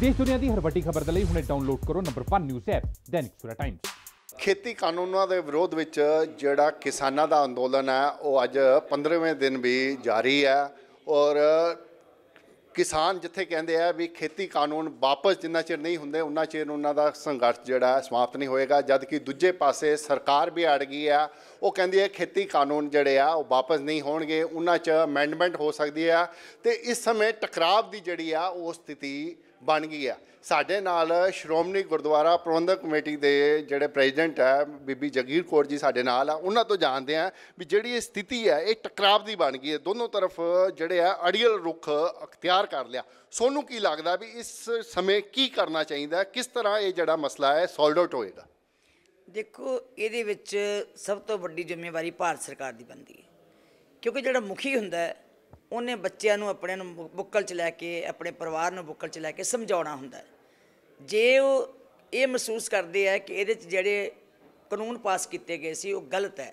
ਦੇਸ਼ ਦੁਨੀਆ ਦੀ ਹਰ ਵੱਡੀ ਖਬਰ ਦੇ ਲਈ ਹੁਣੇ ਡਾਊਨਲੋਡ ਕਰੋ number 1 news app Dainik Savera times ਖੇਤੀ ਕਾਨੂੰਨਾਂ ਦੇ ਵਿਰੋਧ ਵਿੱਚ ਜਿਹੜਾ ਕਿਸਾਨਾਂ ਦਾ ਅੰਦੋਲਨ ਹੈ, ਉਹ ਅੱਜ 15ਵੇਂ ਦਿਨ ਵੀ ਜਾਰੀ ਹੈ ਔਰ ਕਿਸਾਨ ਜਿੱਥੇ ਕਹਿੰਦੇ ਆ ਵੀ ਖੇਤੀ ਕਾਨੂੰਨ ਵਾਪਸ ਜਿੰਨਾ ਚਿਰ ਨਹੀਂ ਹੁੰਦੇ ਉਹਨਾਂ ਚਿਰ ਉਹਨਾਂ ਦਾ ਸੰਘਰਸ਼ ਜਿਹੜਾ ਸਮਾਪਤ ਨਹੀਂ ਹੋਏਗਾ। ਜਦ ਕਿ ਦੂਜੇ ਪਾਸੇ ਸਰਕਾਰ ਵੀ ਅੜ ਗਈ ਆ, ਉਹ ਕਹਿੰਦੀ ਹੈ ਖੇਤੀ ਕਾਨੂੰਨ ਜਿਹੜੇ ਆ, ਉਹ ਵਾਪਸ ਨਹੀਂ ਹੋਣਗੇ ਉਹਨਾਂ 'ਚ ਅਮੈਂਡਮੈਂਟ ਹੋ ਸਕਦੀ ਆ ਤੇ ਇਸ ਸਮੇਂ ਟਕਰਾਵ ਦੀ ਜਿਹੜੀ ਆ, ਉਹ ਸਥਿਤੀ ਬਣ ਗਈ ਆ। ਸਾਡੇ ਨਾਲ ਸ਼੍ਰੋਮਣੀ ਗੁਰਦੁਆਰਾ ਪ੍ਰਬੰਧਕ ਕਮੇਟੀ ਦੇ ਜਿਹੜੇ ਪ੍ਰੈਜ਼ੀਡੈਂਟ ਹੈ ਬੀਬੀ ਜਗੀਰ ਕੌਰ ਜੀ ਸਾਡੇ ਨਾਲ ਆ ਉਹਨਾਂ ਤੋਂ ਜਾਣਦੇ ਆ ਵੀ ਜਿਹੜੀ ਇਹ ਸਥਿਤੀ ਹੈ ਇਹ ਟਕਰਾਵ ਦੀ ਬਣ ਗਈ ਹੈ ਦੋਨੋਂ ਤਰਫ ਜਿਹੜੇ ਆ, ਅੜੀਅਲ ਰੁਖ ਅਖਤਿਆਰ ਕਰ ਲਿਆ। ਸੋਨੂੰ ਕੀ ਲੱਗਦਾ ਵੀ ਇਸ ਸਮੇਂ ਕੀ ਕਰਨਾ ਚਾਹੀਦਾ? ਕਿਸ ਤਰ੍ਹਾਂ ਇਹ ਜਿਹੜਾ ਮਸਲਾ ਹੈ ਸੋਲਡ ਆਊਟ ਹੋਏਗਾ? ਦੇਖੋ ਇਹਦੇ ਵਿੱਚ ਸਭ ਤੋਂ ਵੱਡੀ ਜ਼ਿੰਮੇਵਾਰੀ ਭਾਰਤ ਸਰਕਾਰ ਦੀ ਬਣਦੀ ਹੈ। ਕਿਉਂਕਿ ਜਿਹੜਾ ਮੁਖੀ ਹੁੰਦਾ ਉਹਨੇ ਬੱਚਿਆਂ ਨੂੰ ਆਪਣੇ ਨੂੰ ਬੁੱਕਲ 'ਚ ਲੈ ਕੇ ਆਪਣੇ ਪਰਿਵਾਰ ਨੂੰ ਬੁੱਕਲ 'ਚ ਲੈ ਕੇ ਸਮਝਾਉਣਾ ਹੁੰਦਾ ਜੇ ਉਹ ਇਹ ਮਹਿਸੂਸ ਕਰਦੇ ਆ ਕਿ ਇਹਦੇ 'ਚ ਜਿਹੜੇ ਕਾਨੂੰਨ ਪਾਸ ਕੀਤੇ ਗਏ ਸੀ ਉਹ ਗਲਤ ਹੈ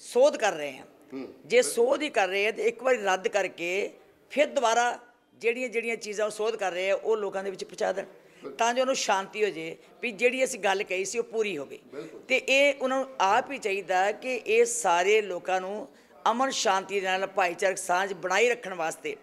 ਸੋਧ ਕਰ ਰਹੇ ਆ ਜੇ ਸੋਧ ਹੀ ਕਰ ਰਹੇ ਆ ਤੇ ਇੱਕ ਵਾਰੀ ਰੱਦ ਕਰਕੇ ਫਿਰ ਦੁਬਾਰਾ ਜਿਹੜੀਆਂ ਜਿਹੜੀਆਂ ਚੀਜ਼ਾਂ ਉਹ ਸੋਧ ਕਰ ਰਹੇ ਆ ਉਹ ਲੋਕਾਂ ਦੇ ਵਿੱਚ ਪਹੁੰਚਾ ਦੇਣ। ਤਾਂ ਜੋ ਉਹਨੂੰ ਸ਼ਾਂਤੀ ਹੋ ਜੇ ਵੀ ਜਿਹੜੀ ਅਸੀਂ ਗੱਲ ਕਹੀ ਸੀ ਉਹ ਪੂਰੀ ਹੋ ਗਈ। ਤੇ ਇਹ ਉਹਨਾਂ ਨੂੰ ਆਪ ਹੀ ਚਾਹੀਦਾ ਕਿ ਇਹ ਸਾਰੇ ਲੋਕਾਂ ਨੂੰ ਅਮਨ ਸ਼ਾਂਤੀ ਦੇ ਨਾਲ ਭਾਈਚਾਰਕ ਸਾਂਝ ਬਣਾਈ ਰੱਖਣ ਵਾਸਤੇ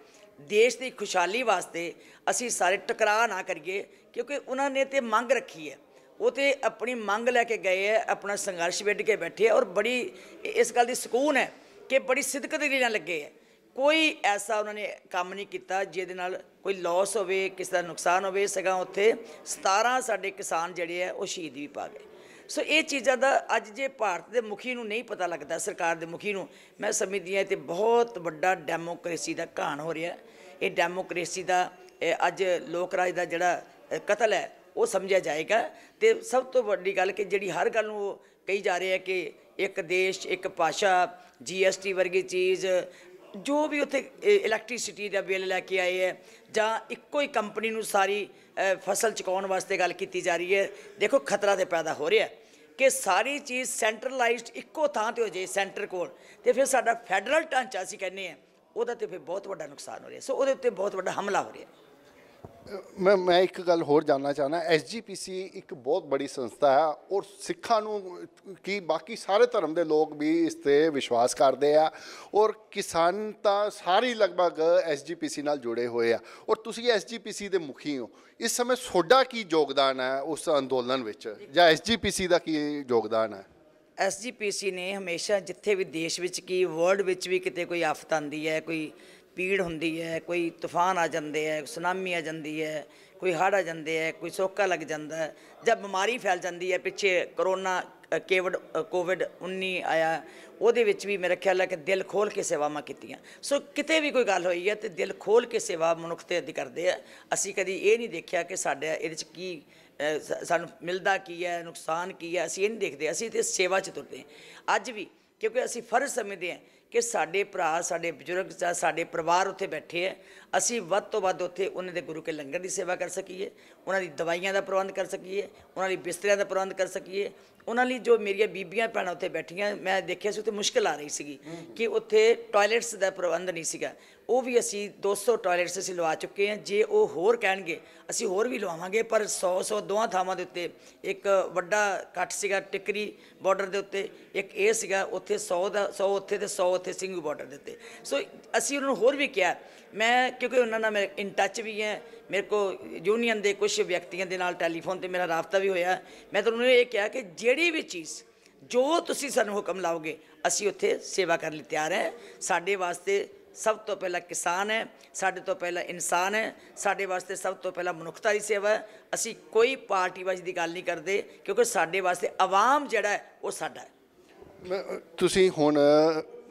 ਦੇਸ਼ ਦੀ ਖੁਸ਼ਹਾਲੀ ਵਾਸਤੇ ਅਸੀਂ ਸਾਰੇ ਟਕਰਾਅ ਨਾ ਕਰੀਏ ਕਿਉਂਕਿ ਉਹਨਾਂ ਨੇ ਤੇ ਮੰਗ ਰੱਖੀ ਹੈ। ਉਹ ਤੇ ਆਪਣੀ ਮੰਗ ਲੈ ਕੇ ਗਏ ਹੈ ਆਪਣਾ ਸੰਘਰਸ਼ ਵਿੱਢ ਕੇ ਬੈਠੇ ਔਰ ਬੜੀ ਇਸ ਗੱਲ ਦੀ ਸਕੂਨ ਹੈ ਕਿ ਬੜੀ ਸਿਦਕਤ ਦੇ ਨਾਲ ਲੱਗੇ ਹੈ। ਕੋਈ ਐਸਾ ਉਹਨਾਂ ਨੇ ਕੰਮ ਨਹੀਂ ਕੀਤਾ ਜਿਹਦੇ ਨਾਲ ਕੋਈ ਲਾਸ ਹੋਵੇ, ਕਿਸੇ ਦਾ ਨੁਕਸਾਨ ਹੋਵੇ, ਸਗੋਂ ਉੱਥੇ 17 ਸਾਡੇ ਕਿਸਾਨ ਜਿਹੜੇ ਆ, ਉਹ ਸ਼ਹੀਦ ਵੀ ਪਾ ਗਏ। ਸੋ ਇਹ ਚੀਜ਼ਾਂ ਦਾ ਅੱਜ ਜੇ ਭਾਰਤ ਦੇ ਮੁਖੀ ਨੂੰ ਨਹੀਂ ਪਤਾ ਲੱਗਦਾ, ਸਰਕਾਰ ਦੇ ਮੁਖੀ ਨੂੰ, ਮੈਂ ਸਮਝਦੀ ਹਾਂ ਇਹ ਤੇ ਬਹੁਤ ਵੱਡਾ ਡੈਮੋਕ੍ਰੇਸੀ ਦਾ ਘਾਣ ਹੋ ਰਿਹਾ। ਇਹ ਡੈਮੋਕ੍ਰੇਸੀ ਦਾ ਅੱਜ ਲੋਕ ਰਾਜ ਦਾ ਜਿਹੜਾ ਕਤਲ ਹੈ, ਉਹ ਸਮਝਿਆ ਜਾਏਗਾ। ਤੇ ਸਭ ਤੋਂ ਵੱਡੀ ਗੱਲ ਕਿ ਜਿਹੜੀ ਹਰ ਗੱਲ ਨੂੰ ਉਹ ਕਹੀ ਜਾ ਰਹੀ ਹੈ ਕਿ ਇੱਕ ਦੇਸ਼, ਇੱਕ ਭਾਸ਼ਾ ਜੀਐਸਟੀ ਵਰਗੀ ਚੀਜ਼ ਜੋ ਵੀ ਉੱਥੇ ਇਲੈਕਟ੍ਰਿਸਿਟੀ ਦਾ ਬਿੱਲ ਲੈ ਕੇ ਆਏ ਹੈ, ਜਾਂ ਇੱਕੋ ਹੀ ਕੰਪਨੀ ਨੂੰ ਸਾਰੀ ਫਸਲ ਚੁਕਾਉਣ ਵਾਸਤੇ ਗੱਲ ਕੀਤੀ ਜਾ ਰਹੀ ਹੈ, ਦੇਖੋ ਖਤਰਾ ਤੇ ਪੈਦਾ ਹੋ ਰਿਹਾ ਕਿ ਸਾਰੀ ਚੀਜ਼ ਸੈਂਟਰਲਾਈਜ਼ਡ ਇੱਕੋ ਥਾਂ ਤੇ ਹੋ ਜਾਏ ਸੈਂਟਰ ਕੋਲ। ਤੇ ਫਿਰ ਸਾਡਾ ਫੈਡਰਲ ਢਾਂਚਾ ਅਸੀਂ ਕਹਿੰਦੇ ਆ ਉਹਦਾ ਤੇ ਫਿਰ ਬਹੁਤ ਵੱਡਾ ਨੁਕਸਾਨ ਹੋ ਰਿਹਾ ਸੋ ਉਹਦੇ ਉੱਤੇ ਬਹੁਤ ਵੱਡਾ ਹਮਲਾ ਹੋ ਰਿਹਾ ਮੈਂ ਮੈਂ ਇੱਕ ਗੱਲ ਹੋਰ ਜਾਨਣਾ ਚਾਹਨਾ ਐਸਜੀਪੀਸੀ ਇੱਕ ਬਹੁਤ ਬੜੀ ਸੰਸਥਾ ਹੈ ਔਰ ਸਿੱਖਾਂ ਨੂੰ ਕੀ ਬਾਕੀ ਸਾਰੇ ਧਰਮ ਦੇ ਲੋਕ ਵੀ ਇਸ ਤੇ ਵਿਸ਼ਵਾਸ ਕਰਦੇ ਆ ਔਰ ਕਿਸਾਨ ਤਾਂ ਸਾਰੇ ਹੀ ਲਗਭਗ ਐਸਜੀਪੀਸੀ ਨਾਲ ਜੁੜੇ ਹੋਏ ਆ। ਔਰ ਤੁਸੀਂ ਐਸਜੀਪੀਸੀ ਦੇ ਮੁਖੀ ਹੋ। ਇਸ ਸਮੇਂ ਤੁਹਾਡਾ ਕੀ ਯੋਗਦਾਨ ਹੈ ਉਸ ਅੰਦੋਲਨ ਵਿੱਚ? ਜਾਂ ਐਸਜੀਪੀਸੀ ਦਾ ਕੀ ਯੋਗਦਾਨ ਹੈ? ਐਸਜੀਪੀਸੀ ਨੇ ਹਮੇਸ਼ਾ ਜਿੱਥੇ ਵੀ ਦੇਸ਼ ਵਿੱਚ ਕੀ ਵਰਲਡ ਵਿੱਚ ਵੀ ਕਿਤੇ ਕੋਈ ਆਫਤ ਆਉਂਦੀ ਹੈ, ਕੋਈ ਪੀੜ ਹੁੰਦੀ ਹੈ ਕੋਈ ਤੂਫਾਨ ਆ ਜਾਂਦੇ ਹੈ ਸੁਨਾਮੀ ਆ ਜਾਂਦੀ ਹੈ ਕੋਈ ਹੜ੍ਹ ਆ ਜਾਂਦੇ ਹੈ ਕੋਈ ਸੋਕਾ ਲੱਗ ਜਾਂਦਾ ਹੈ ਜਾਂ ਬਿਮਾਰੀ ਫੈਲ ਜਾਂਦੀ ਹੈ ਪਿੱਛੇ ਕਰੋਨਾ ਅ, ਕੇਵਡ ਕੋਵਿਡ 19 ਆਇਆ ਉਹਦੇ ਵਿੱਚ ਵੀ ਮੇਰਾ ਖਿਆਲ ਹੈ ਕਿ ਦਿਲ ਖੋਲ ਕੇ ਸੇਵਾਵਾਂ ਕੀਤੀਆਂ। ਸੋ ਕਿਤੇ ਵੀ ਕੋਈ ਗੱਲ ਹੋਈ ਹੈ ਤੇ ਦਿਲ ਖੋਲ ਕੇ ਸੇਵਾ ਮਨੁੱਖ ਤੇ ਅੱਦੀ ਕਰਦੇ ਆ ਅਸੀਂ ਕਦੀ ਇਹ ਨਹੀਂ ਦੇਖਿਆ ਕਿ ਸਾਡੇ ਇਹਦੇ ਚ ਕੀ ਸਾਨੂੰ ਮਿਲਦਾ ਕੀ ਹੈ ਨੁਕਸਾਨ ਕੀ ਹੈ ਅਸੀਂ ਇਹ ਨਹੀਂ ਦੇਖਦੇ ਅਸੀਂ ਤੇ ਸੇਵਾ 'ਚ ਤੁਰਦੇ ਅੱਜ ਵੀ ਕਿਉਂਕਿ ਅਸੀਂ ਫਰਜ਼ ਸਮਝਦੇ ਹਾਂ ਕਿ ਸਾਡੇ ਭਰਾ ਸਾਡੇ ਬਜ਼ੁਰਗ ਜਾਂ ਸਾਡੇ ਪਰਿਵਾਰ ਉੱਥੇ ਬੈਠੇ ਹੈ ਅਸੀਂ ਵੱਧ ਤੋਂ ਵੱਧ ਉੱਥੇ ਉਹਨਾਂ ਦੇ ਗੁਰੂ ਕੇ ਲੰਗਰ ਦੀ ਸੇਵਾ ਕਰ ਸਕੀਏ, ਉਹਨਾਂ ਦੀ ਦਵਾਈਆਂ ਦਾ ਪ੍ਰਬੰਧ ਕਰ ਸਕੀਏ, ਉਹਨਾਂ ਲਈ ਬਿਸਤਰਿਆਂ ਦਾ ਪ੍ਰਬੰਧ ਕਰ ਸਕੀਏ। ਉਹਨਾਂ ਲਈ ਜੋ ਮੇਰੀਆਂ ਬੀਬੀਆਂ ਭੈਣਾਂ ਉੱਥੇ ਬੈਠੀਆਂ, ਮੈਂ ਦੇਖਿਆ ਸੀ ਉੱਥੇ ਮੁਸ਼ਕਲ ਆ ਰਹੀ ਸੀਗੀ ਕਿ ਉੱਥੇ ਟਾਇਲਟਸ ਦਾ ਪ੍ਰਬੰਧ ਨਹੀਂ ਸੀਗਾ। ਉਹ ਵੀ ਅਸੀਂ 200 ਟਾਇਲਟਸ ਅਸੀਂ ਲਵਾ ਚੁੱਕੇ ਹਾਂ। ਜੇ ਉਹ ਹੋਰ ਕਹਿਣਗੇ, ਅਸੀਂ ਹੋਰ ਵੀ ਲਵਾਵਾਂਗੇ, ਪਰ 100 100 ਦੋਹਾਂ ਥਾਵਾਂ ਦੇ ਉੱਤੇ ਇੱਕ ਵੱਡਾ ਕੱਟ ਸੀਗਾ ਟਿਕਰੀ ਬਾਰਡਰ ਦੇ ਉੱਤੇ, ਇੱਕ ਇਹ ਸੀਗਾ ਉੱਥੇ 100 ਦਾ 100 ਉੱਥੇ ਤੇ 100 ਉੱਥੇ ਸਿੰਘੂ ਬਾਰਡਰ ਦੇ ਉੱਤੇ। ਸੋ ਅਸੀਂ ਉਹਨਾਂ ਨੂੰ ਹੋਰ ਵੀ ਕਿਹਾ, ਮੈਂ ਕਿਉਂਕਿ ਉਹਨਾਂ ਨਾਲ ਮੈਂ ਇਨ ਟੱਚ ਵੀ ਹੈ। ਮੇਰੇ ਕੋ ਯੂਨੀਅਨ ਦੇ ਕੁਝ ਵਿਅਕਤੀਆਂ ਦੇ ਨਾਲ ਟੈਲੀਫੋਨ ਤੇ ਮੇਰਾ ਰਾਬਤਾ ਵੀ ਹੋਇਆ। ਮੈਂ ਤਾਂ ਉਹਨਾਂ ਨੂੰ ਇਹ ਕਿਹਾ ਕਿ ਜਿਹੜੀ ਵੀ ਚੀਜ਼, ਜੋ ਤੁਸੀਂ ਸਾਨੂੰ ਹੁਕਮ ਲਾਓਗੇ, ਅਸੀਂ ਉੱਥੇ ਸੇਵਾ ਕਰਨ ਲਈ ਤਿਆਰ ਹੈ। ਸਾਡੇ ਵਾਸਤੇ ਸਭ ਤੋਂ ਪਹਿਲਾਂ ਕਿਸਾਨ ਹੈ, ਸਾਡੇ ਤੋਂ ਪਹਿਲਾਂ ਇਨਸਾਨ ਹੈ, ਸਾਡੇ ਵਾਸਤੇ ਸਭ ਤੋਂ ਪਹਿਲਾਂ ਮਨੁੱਖਤਾ ਦੀ ਸੇਵਾ ਹੈ। ਅਸੀਂ ਕੋਈ ਪਾਰਟੀ ਪਾਰਟੀਬਾਜ਼ੀ ਦੀ ਗੱਲ ਨਹੀਂ ਕਰਦੇ, ਕਿਉਂਕਿ ਸਾਡੇ ਵਾਸਤੇ ਆਵਾਮ ਜਿਹੜਾ ਉਹ ਸਾਡਾ ਤੁਸੀਂ ਹੁਣ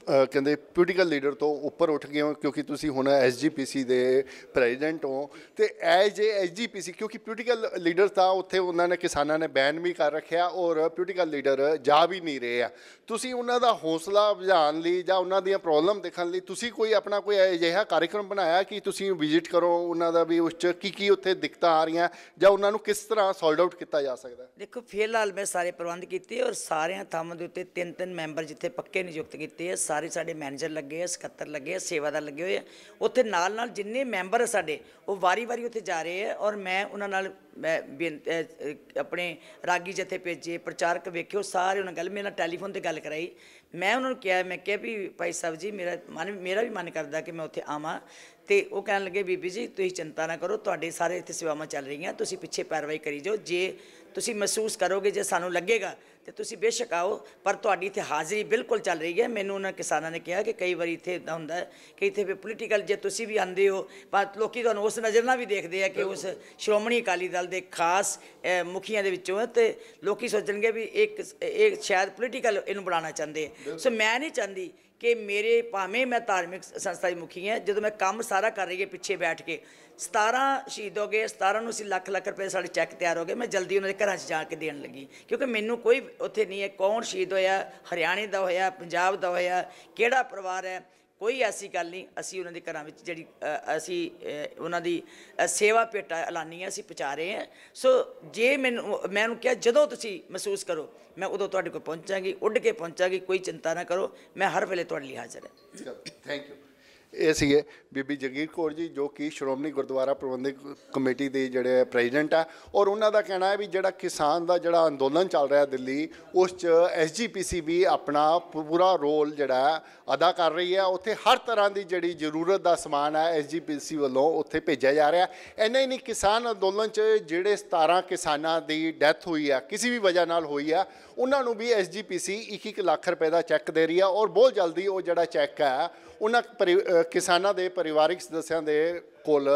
ਕਹਿੰਦੇ ਪੋਲੀਟੀਕਲ ਲੀਡਰ ਤੋਂ ਉੱਪਰ ਉੱਠ ਗਏ ਹੋ ਕਿਉਂਕਿ ਤੁਸੀਂ ਹੁਣ ਐਸਜੀਪੀਸੀ ਦੇ ਪ੍ਰੈਜ਼ੀਡੈਂਟ ਹੋ ਤੇ ਐਜ ਏ ਐਸਜੀਪੀਸੀ ਕਿਉਂਕਿ ਪੋਲੀਟੀਕਲ ਲੀਡਰ ਤਾਂ ਉੱਥੇ ਉਹਨਾਂ ਨੇ ਕਿਸਾਨਾਂ ਨੇ ਬੈਨ ਵੀ ਕਰ ਰੱਖਿਆ ਔਰ ਪੋਲੀਟੀਕਲ ਲੀਡਰ ਜਾ ਵੀ ਨਹੀਂ ਰਹੇ ਆ। ਤੁਸੀਂ ਉਹਨਾਂ ਦਾ ਹੌਸਲਾ ਵਧਾਉਣ ਲਈ ਜਾਂ ਉਹਨਾਂ ਦੀਆਂ ਪ੍ਰੋਬਲਮ ਦੇਖਣ ਲਈ ਤੁਸੀਂ ਕੋਈ ਆਪਣਾ ਕੋਈ ਅਜਿਹਾ ਕਾਰਜਕ੍ਰਮ ਬਣਾਇਆ ਕਿ ਤੁਸੀਂ ਵਿਜ਼ਿਟ ਕਰੋ ਉਹਨਾਂ ਦਾ ਵੀ ਉਸ 'ਚ ਕੀ ਕੀ ਉੱਥੇ ਦਿੱਕਤਾਂ ਆ ਰਹੀਆਂ ਜਾਂ ਉਹਨਾਂ ਨੂੰ ਕਿਸ ਤਰ੍ਹਾਂ ਸੋਲਡ ਆਊਟ ਕੀਤਾ ਜਾ ਸਕਦਾ? ਦੇਖੋ, ਫਿਲਹਾਲ ਮੈਂ ਸਾਰੇ ਪ੍ਰਬੰਧ ਕੀਤੇ ਔਰ ਸਾਰਿਆਂ ਥਾਵਾਂ ਦੇ ਉੱਤੇ ਤਿੰਨ ਤਿੰਨ ਮੈਂਬਰ ਜਿੱਥੇ ਪੱਕੇ ਨਿਯੁਕਤ ਕੀਤੇ ਆ ਸਾਰੇ ਸਾਡੇ ਮੈਨੇਜਰ ਲੱਗੇ ਆ, ਸਕੱਤਰ ਲੱਗੇ ਆ, ਸੇਵਾਦਾਰ ਲੱਗੇ ਹੋਏ ਆ। ਉੱਥੇ ਨਾਲ ਨਾਲ ਜਿੰਨੇ ਮੈਂਬਰ ਆ ਸਾਡੇ, ਉਹ ਵਾਰੀ-ਵਾਰੀ ਉੱਥੇ ਜਾ ਰਹੇ ਆ ਔਰ ਮੈਂ ਉਹਨਾਂ ਨਾਲ ਆਪਣੇ ਰਾਗੀ ਜਥੇ ਭੇਜੇ, ਪ੍ਰਚਾਰਕ ਵੇਖਿਓ ਸਾਰੇ ਉਹਨਾਂ ਗੱਲ, ਮੇਰੇ ਨਾਲ ਟੈਲੀਫੋਨ ਤੇ ਗੱਲ ਕਰਾਈ। ਮੈਂ ਉਹਨਾਂ ਨੂੰ ਕਿਹਾ, ਮੈਂ ਕਿਹਾ ਵੀ ਭਾਈ ਸਾਹਿਬ ਜੀ, ਮੇਰਾ ਮਨ, ਮੇਰਾ ਵੀ ਮਨ ਕਰਦਾ ਕਿ ਮੈਂ ਉੱਥੇ ਆਵਾਂ ਤੇ ਉਹ ਕਹਿਣ ਲੱਗੇ, ਬੀਬੀ ਜੀ, ਤੁਸੀਂ ਚਿੰਤਾ ਨਾ ਕਰੋ, ਤੁਹਾਡੇ ਸਾਰੇ ਇੱਥੇ ਸੇਵਾਵਾਂ ਚੱਲ ਰਹੀਆਂ, ਤੁਸੀਂ ਪਿੱਛੇ ਪੈਰਵਾਈ ਕਰੀ ਜਾਓ। ਜੇ ਤੁਸੀਂ ਮਹਿਸੂਸ ਕਰੋਗੇ, ਜੇ ਸਾਨੂੰ ਲੱਗੇਗਾ ਤੇ ਤੁਸੀਂ ਬੇਸ਼ੱਕ ਆਓ ਪਰ ਤੁਹਾਡੀ ਇੱਥੇ ਹਾਜ਼ਰੀ ਬਿਲਕੁਲ ਚੱਲ ਰਹੀ ਹੈ। ਮੈਨੂੰ ਉਹਨਾਂ ਕਿਸਾਨਾਂ ਨੇ ਕਿਹਾ ਕਿ ਕਈ ਵਾਰੀ ਇੱਥੇ ਇਦਾਂ ਹੁੰਦਾ ਹੈ ਕਿ ਇੱਥੇ ਵੀ ਪੋਲੀਟੀਕਲ ਜੇ ਤੁਸੀਂ ਵੀ ਆਂਦੇ ਹੋ ਪਰ ਲੋਕੀ ਤੁਹਾਨੂੰ ਉਸ ਨਜ਼ਰ ਨਾਲ ਵੀ ਦੇਖਦੇ ਆ ਕਿ ਉਸ ਸ਼੍ਰੋਮਣੀ ਅਕਾਲੀ ਦਲ ਦੇ ਖਾਸ ਮੁਖੀਆਂ ਦੇ ਵਿੱਚੋਂ ਹੈ ਤੇ ਲੋਕੀ ਸੋਚਣਗੇ ਵੀ ਇੱਕ ਇਹ ਸ਼ਾਇਦ ਪੋਲੀਟੀਕਲ ਇਹਨੂੰ ਬਣਾਉਣਾ ਚਾਹੁੰਦੇ। ਸੋ ਮੈਂ ਨਹੀਂ ਚਾਹੁੰਦੀ ਕਿ ਮੇਰੇ ਭਾਵੇਂ ਮੈਂ ਧਾਰਮਿਕ ਸੰਸਥਾ ਦੀ ਮੁਖੀ ਹਾਂ ਜਦੋਂ ਮੈਂ ਕੰਮ ਸਾਰਾ ਕਰ ਰਹੀ ਹਾਂ ਪਿੱਛੇ ਬੈਠ ਕੇ 17 ਸ਼ਹੀਦ ਹੋ ਗਏ 17 ਨੂੰ ਅਸੀਂ ਲੱਖ ਲੱਖ ਰੁਪਏ ਸਾਡੇ ਚੈੱਕ ਤਿਆਰ ਹੋ ਗਏ ਮੈਂ ਜਲਦੀ ਉਹਨਾਂ ਦੇ ਘਰਾਂ 'ਚ ਜਾ ਕੇ ਦੇਣ ਲੱਗੀ। ਕਿਉਂਕਿ ਮੈਨੂੰ ਕੋਈ ਉੱਥੇ ਨਹੀਂ ਹੈ, ਕੌਣ ਸ਼ਹੀਦ ਹੋਇਆ, ਹਰਿਆਣੇ ਦਾ ਹੋਇਆ, ਪੰਜਾਬ ਦਾ ਹੋਇਆ, ਕਿਹੜਾ ਪਰਿਵਾਰ ਹੈ, ਕੋਈ ਐਸੀ ਗੱਲ ਨਹੀਂ, ਅਸੀਂ ਉਹਨਾਂ ਦੇ ਘਰਾਂ ਵਿੱਚ ਜਿਹੜੀ ਅਸੀਂ ਉਹਨਾਂ ਦੀ ਸੇਵਾ ਭੇਟਾ ਐਲਾਨੀ ਹੈ, ਅਸੀਂ ਪਹੁੰਚਾ ਰਹੇ ਹਾਂ। ਸੋ ਜੇ ਮੈਨੂੰ, ਮੈਂ ਉਹਨੂੰ ਕਿਹਾ, ਜਦੋਂ ਤੁਸੀਂ ਮਹਿਸੂਸ ਕਰੋ, ਮੈਂ ਉਦੋਂ ਤੁਹਾਡੇ ਕੋਲ ਪਹੁੰਚਾਂਗੀ, ਉੱਡ ਕੇ ਪਹੁੰਚਾਂਗੀ, ਕੋਈ ਚਿੰਤਾ ਨਾ ਕਰੋ, ਮੈਂ ਹਰ ਵੇਲੇ ਤੁਹਾਡੇ ਲਈ ਹਾਜ਼ਰ ਹਾਂ। ਥੈਂਕ ਯੂ ਇਹ ਸੀਗੇ ਬੀਬੀ ਜਗੀਰ ਕੌਰ ਜੀ, ਜੋ ਕਿ ਸ਼੍ਰੋਮਣੀ ਗੁਰਦੁਆਰਾ ਪ੍ਰਬੰਧਕ ਕਮੇਟੀ ਦੇ ਜਿਹੜੇ ਪ੍ਰੈਜ਼ੀਡੈਂਟ ਆ। ਔਰ ਉਹਨਾਂ ਦਾ ਕਹਿਣਾ ਹੈ ਵੀ ਜਿਹੜਾ ਕਿਸਾਨ ਦਾ ਜਿਹੜਾ ਅੰਦੋਲਨ ਚੱਲ ਰਿਹਾ ਦਿੱਲੀ, ਉਸ 'ਚ ਐਸਜੀਪੀਸੀ ਵੀ ਆਪਣਾ ਪੂਰਾ ਰੋਲ ਜਿਹੜਾ ਅਦਾ ਕਰ ਰਹੀ ਹੈ। ਉੱਥੇ ਹਰ ਤਰ੍ਹਾਂ ਦੀ ਜਿਹੜੀ ਜ਼ਰੂਰਤ ਦਾ ਸਮਾਨ ਹੈ ਐਸਜੀਪੀਸੀ ਵੱਲੋਂ ਉੱਥੇ ਭੇਜਿਆ ਜਾ ਰਿਹਾ। ਇੰਨਾ ਹੀ ਨਹੀਂ, ਕਿਸਾਨ ਅੰਦੋਲਨ 'ਚ ਜਿਹੜੇ 17 ਕਿਸਾਨਾਂ ਦੀ ਡੈਥ ਹੋਈ ਆ, ਕਿਸੇ ਵੀ ਵਜ੍ਹਾ ਨਾਲ ਹੋਈ ਆ, ਉਹਨਾਂ ਨੂੰ ਵੀ ਐਸਜੀਪੀਸੀ 1-1 ਲੱਖ ਰੁਪਏ ਦਾ ਚੈੱਕ ਦੇ ਰਹੀ ਆ। ਔਰ ਬਹੁਤ ਜਲਦੀ ਉਹ ਜਿਹੜਾ ਚੈੱਕ ਹੈ ਉਹਨਾਂ ਪਰਿ- ਕਿਸਾਨਾਂ ਦੇ ਪਰਿਵਾਰਿਕ ਸਦੱਸਿਆਂ ਦੇ ਕੋਲ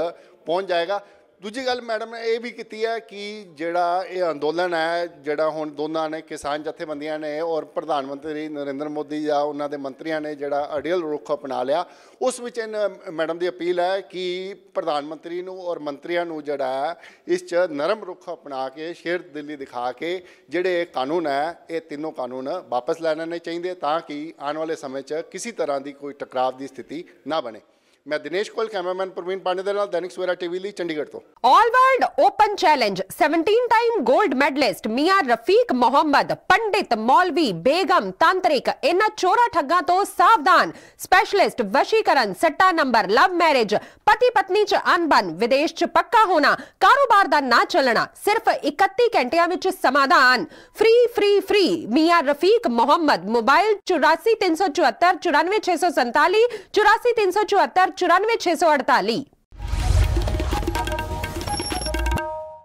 ਪਹੁੰਚ ਜਾਏਗਾ। ਦੂਜੀ ਗੱਲ ਮੈਡਮ ਨੇ ਇਹ ਵੀ ਕੀਤੀ ਹੈ ਕਿ ਜਿਹੜਾ ਇਹ ਅੰਦੋਲਨ ਹੈ, ਜਿਹੜਾ ਹੁਣ ਦੋਨਾਂ ਨੇ ਕਿਸਾਨ ਜਥੇਬੰਦੀਆਂ ਨੇ ਔਰ ਪ੍ਰਧਾਨ ਮੰਤਰੀ ਨਰਿੰਦਰ ਮੋਦੀ ਜਾਂ ਉਹਨਾਂ ਦੇ ਮੰਤਰੀਆਂ ਨੇ ਜਿਹੜਾ ਅੜੀਅਲ ਰੁਖ ਅਪਣਾ ਲਿਆ, ਉਸ ਵਿੱਚ ਇਹਨਾਂ ਮੈਡਮ ਦੀ ਅਪੀਲ ਹੈ ਕਿ ਪ੍ਰਧਾਨ ਮੰਤਰੀ ਨੂੰ ਔਰ ਮੰਤਰੀਆਂ ਨੂੰ ਜਿਹੜਾ ਹੈ, ਇਸ 'ਚ ਨਰਮ ਰੁਖ ਅਪਣਾ ਕੇ, ਸ਼ੇਰ ਦਿੱਲੀ ਦਿਖਾ ਕੇ ਜਿਹੜੇ ਇਹ ਕਾਨੂੰਨ ਹੈ, ਇਹ ਤਿੰਨੋਂ ਕਾਨੂੰਨ ਵਾਪਸ ਲੈ ਲੈਣੇ ਚਾਹੀਦੇ ਤਾਂ ਕਿ ਆਉਣ ਵਾਲੇ ਸਮੇਂ 'ਚ ਕਿਸੇ ਤਰ੍ਹਾਂ ਦੀ ਕੋਈ ਟਕਰਾਵ ਦੀ ਸਥਿਤੀ ਨਾ ਬਣੇ। ਮੈਂ ਦਿਨੇਸ਼ ਕੋਲ ਕੈਮਰਾਮੈਨ ਪ੍ਰਵੀਨ ਪਾਂਡੇ ਦੇ ਨਾਲ ਦੈਨਿਕ ਸਵੇਰਾ ਟੀਵੀ ਲਈ ਚੰਡੀਗੜ੍ਹ ਤੋਂ all world open challenge 17 time gold medallist मियां रफीक मोहम्मद पंडित मौलवी बेगम तांत्रिक इन चोरा ठग्गां तो सावधान स्पेशलिस्ट वशीकरण सट्टा नंबर लव मैरिज पति पत्नी च अनबन विदेश च पक्का होना कारोबार दा ना चलना सिर्फ 31 घंटिया विच समाधान फ्री फ्री फ्री मियां रफीक मोहम्मद मोबाइल चौरासी तीन 94648